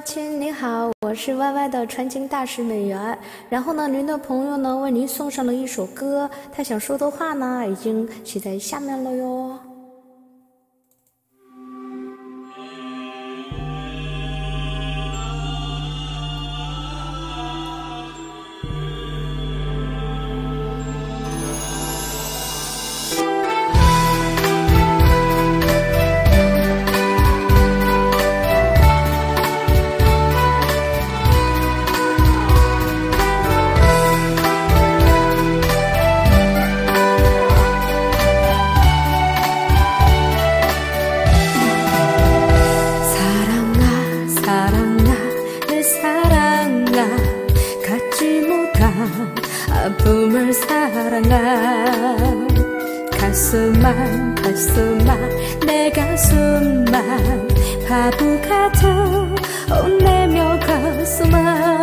亲，你好，我是 Y Y 的传情大使美媛。然后呢，您的朋友呢为您送上了一首歌，他想说的话呢已经写在下面了哟。 아픔을 사랑아 가슴만 가슴만 내 가슴만. 바보 같아 혼내며 가슴만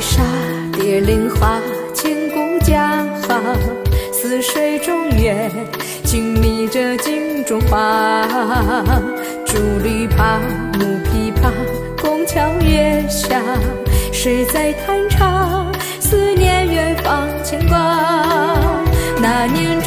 沙，蝶恋花，千古佳话。似水中月，静谧着镜中花。竹篱笆，木琵琶，拱桥月下，谁在弹唱？思念远方牵挂。那年。